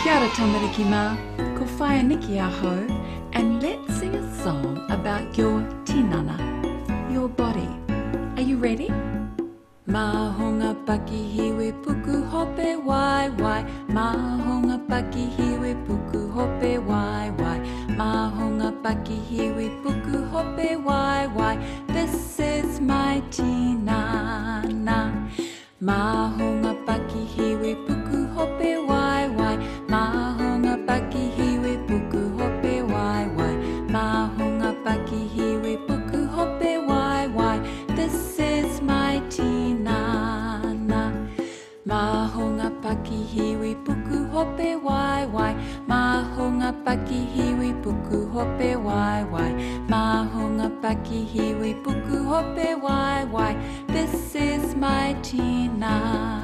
Kia ora tamariki mā, ko whaia niki ahau, and let's sing a song about your tinana, your body. Are you ready? Mā honga paki hiwe puku hope wai wai, mā honga paki hiwe puku hope wai wai, mā honga paki hiwe puku hope wai wai, this is my tinana. Mā honga Mahonga paki hiwi puku hope wai wai Mahonga paki hiwi puku hope wai wai Mahonga paki hiwi puku hope wai wai This is my Tina